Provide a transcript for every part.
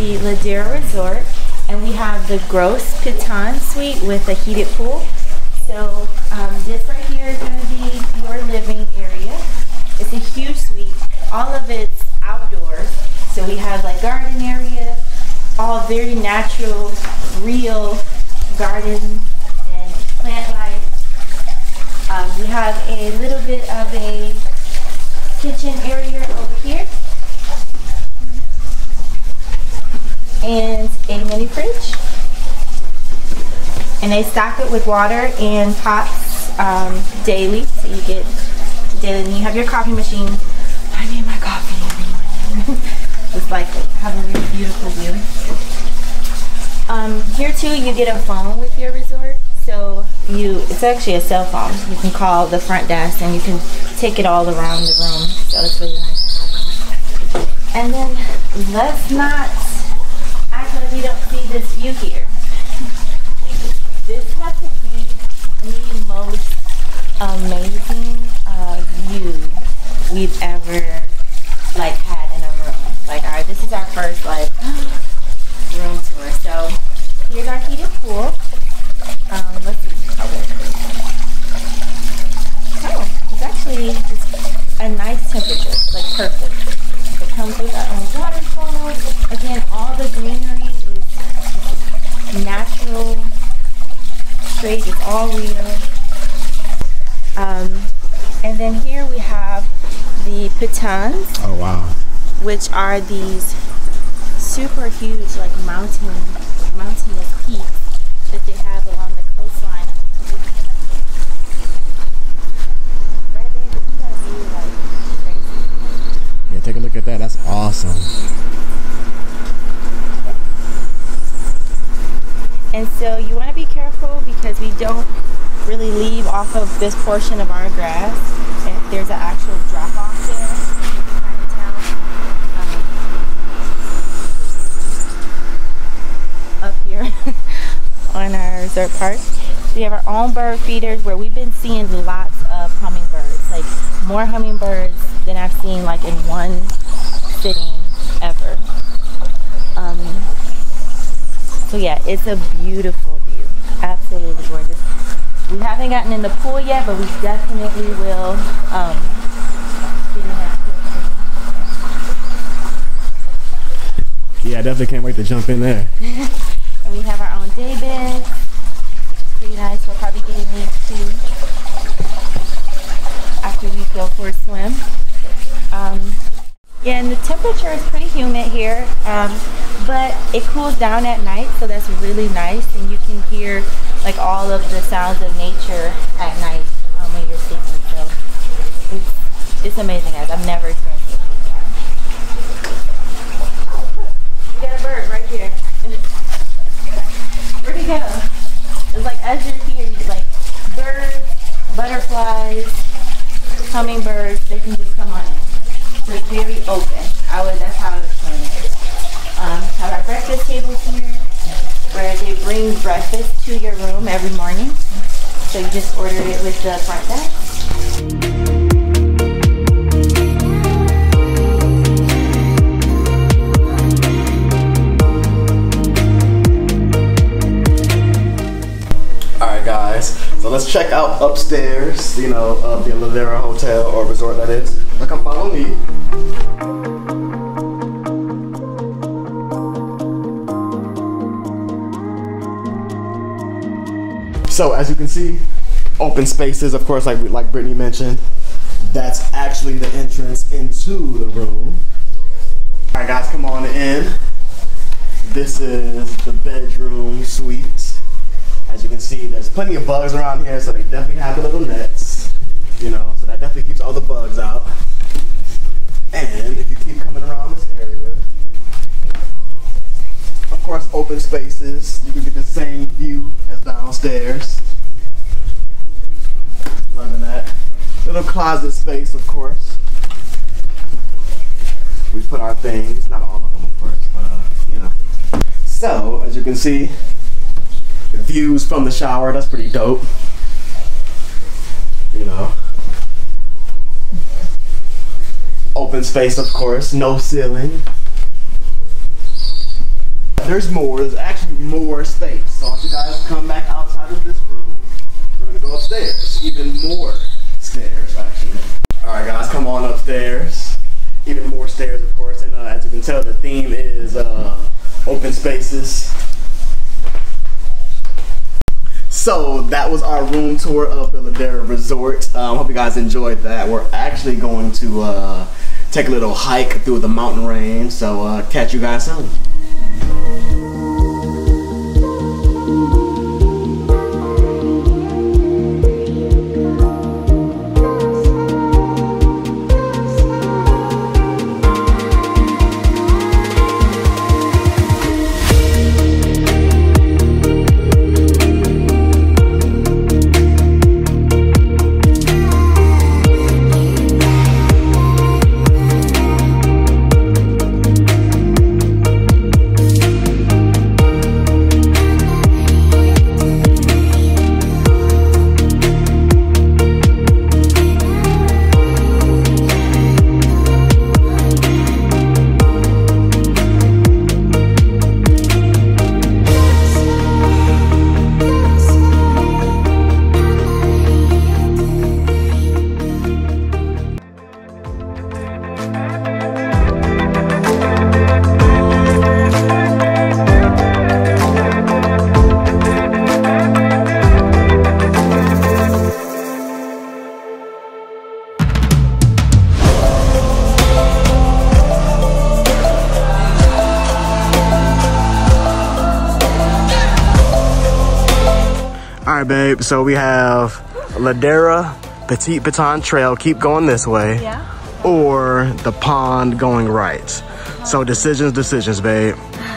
the Ladera Resort, and we have the Gros Piton Suite with a heated pool. So um, this right here is going to be your living area. It's a huge suite. All of it's outdoors. So we have like garden area, all very natural, real garden and plant life. Um, we have a little bit of a kitchen area over here. And a mini fridge. And they stock it with water and pots um, daily. So you get daily. And you have your coffee machine. I need my coffee every morning. it's like have a really beautiful view. Um, here too, you get a phone with your resort. So you, it's actually a cell phone. You can call the front desk and you can take it all around the room. So it's really nice And then let's not act like we don't see this view here. This has to be the most amazing uh, view we've ever like had in a room. Like our, this is our first like room tour. So here's our heated pool. Um, let's see big it is. Oh, it's actually it's a nice temperature, like perfect. It comes with our own waterfall. Again, all the greenery is natural, straight, it's all real. Um, and then here we have the pitons. Oh wow. Which are these super huge like mountain mountainous peaks that they have along the coastline. Yeah, take a look at that. That's awesome. And so you want to be careful because we don't really leave off of this portion of our grass. And there's an actual drop off there. Um, up here on our resort park. We have our own bird feeders where we've been seeing lots of hummingbirds, like more hummingbirds than I've seen like in one sitting ever. Um, so yeah, it's a beautiful view, absolutely gorgeous. We haven't gotten in the pool yet, but we definitely will. Um, yeah, I definitely can't wait to jump in there. and we have our own day bed. Pretty nice. We'll probably get in these too after we go for a swim. Um, yeah, and the temperature is pretty humid here, um, but it cools down at night, so that's really nice, and you can hear like all of the sounds of nature at night um, when you're sleeping. So it's, it's amazing, guys. I've never experienced it. You got a bird right here. Where'd he go? It's like as you're here, you like birds, butterflies, hummingbirds. They can just come on in. It's very open. I would. That's how I would explain it. Um, have our breakfast table here where they bring breakfast to your room every morning. So you just order it with the front desk. So let's check out upstairs, you know, of the Ladera Hotel or resort that is. Come follow me. So as you can see, open spaces, of course, like like Brittney mentioned, that's actually the entrance into the room. All right, guys, come on in. This is the bedroom suite. As you can see, there's plenty of bugs around here, so they definitely have the little nets. You know, so that definitely keeps all the bugs out. And if you keep coming around this area, of course, open spaces. You can get the same view downstairs. Loving that. Little closet space, of course. We put our things, not all of them, of course, but uh, you know. So, as you can see, the views from the shower, that's pretty dope. You know. open space, of course, no ceiling. There's more, there's actually more space. So if you guys come back outside of this room, we're gonna go upstairs. Even more stairs, actually. All right, guys, come on upstairs. Even more stairs, of course, and uh, as you can tell, the theme is uh, open spaces. So that was our room tour of the Ladera Resort. I um, hope you guys enjoyed that. We're actually going to uh, take a little hike through the mountain range. So uh, catch you guys soon. Right, So we have Ladera Petit Piton Trail. Keep going this way. Yeah. Or the pond going right. So decisions, decisions, babe.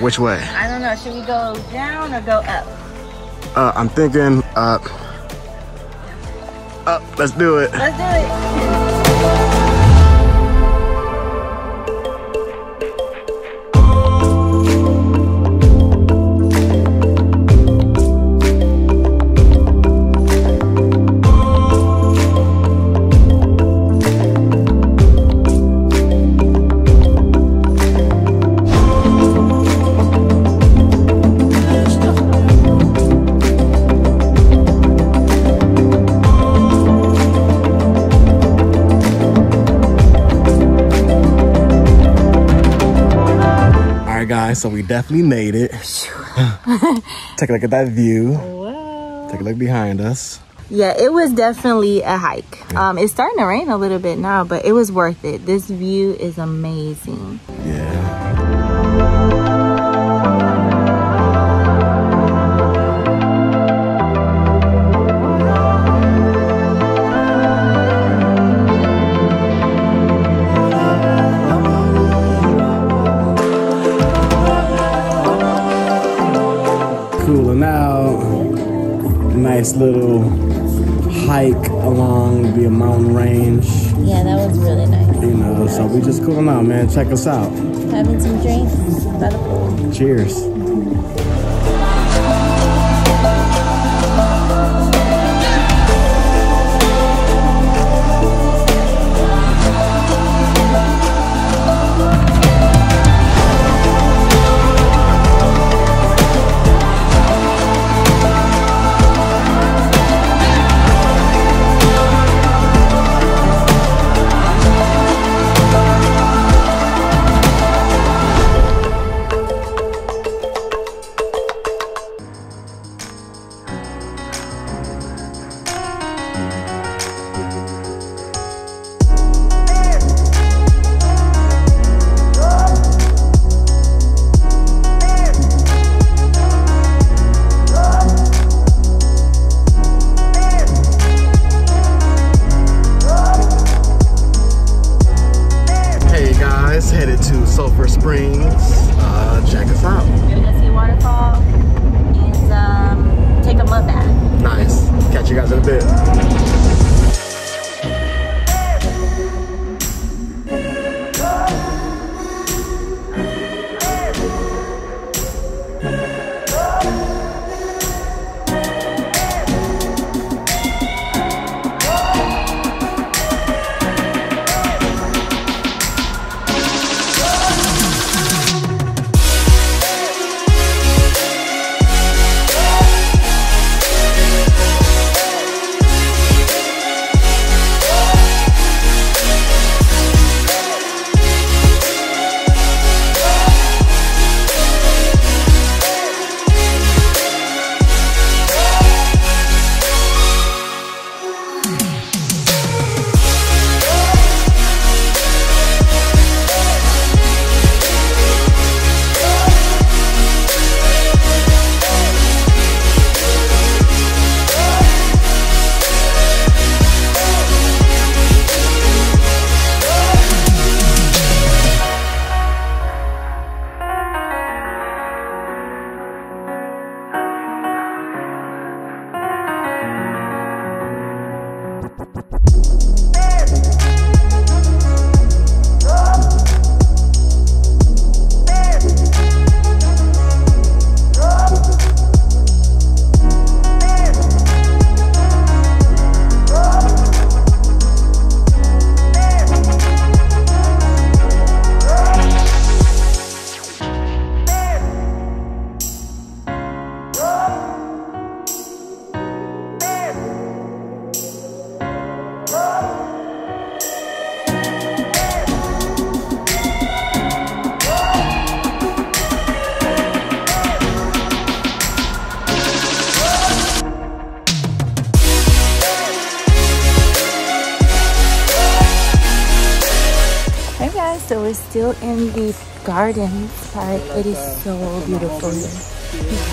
Which way? I don't know. Should we go down or go up? Uh, I'm thinking up. Up. Let's do it. Let's do it. Guys, so we definitely made it. Take a look at that view. Wow. Take a look behind us. Yeah, it was definitely a hike. Um, it's starting to rain a little bit now, but it was worth it. This view is amazing. Yeah. Nice little hike along the mountain range. Yeah, that was really nice. You know, so we just cooling out, man. Check us out. Having some drinks by the pool. Cheers. headed to Sulphur Springs. Uh, check us out. You're gonna see waterfall and um, take a mud bath. Nice. Catch you guys in a bit. Gardens part. It is so beautiful here.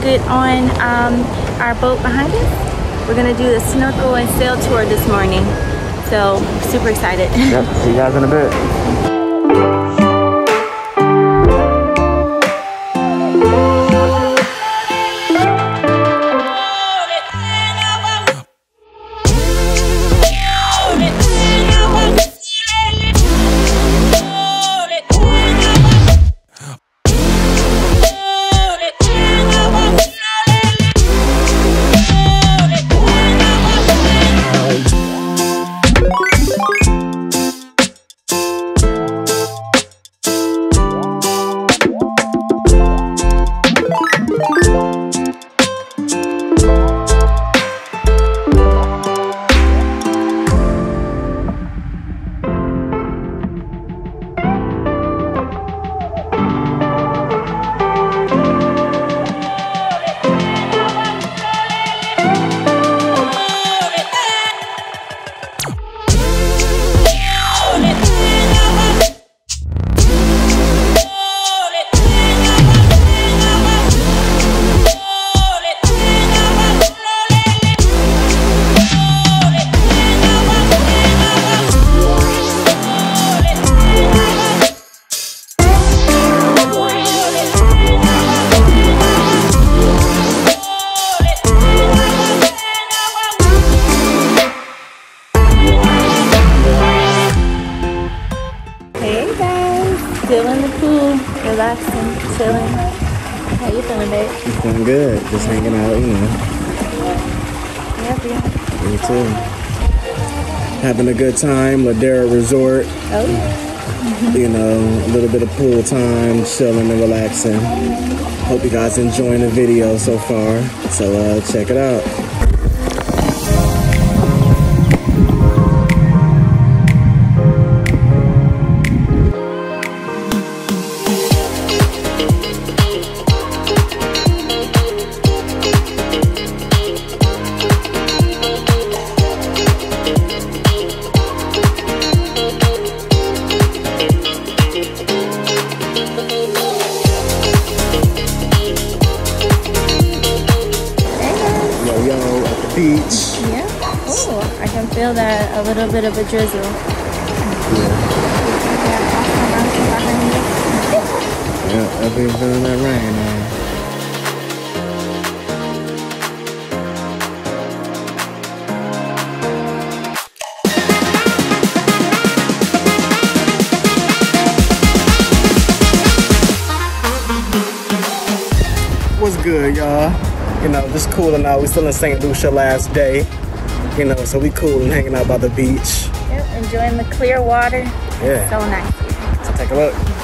Get on um, our boat behind us. We're gonna do the snorkel and sail tour this morning. So super excited. Yep, see you guys in a bit. Having a good time. Ladera Resort. Oh yeah. You know, a little bit of pool time, chilling and relaxing. Hope you guys enjoying the video so far. So uh, check it out. Feel that a little bit of a drizzle. Yeah, I've been feeling that rain, man. What's good, y'all? You know, just cooling out. We're still in St. Lucia last day. You know, so we cool and hanging out by the beach. Yep, enjoying the clear water. Yeah. So nice. So take a look.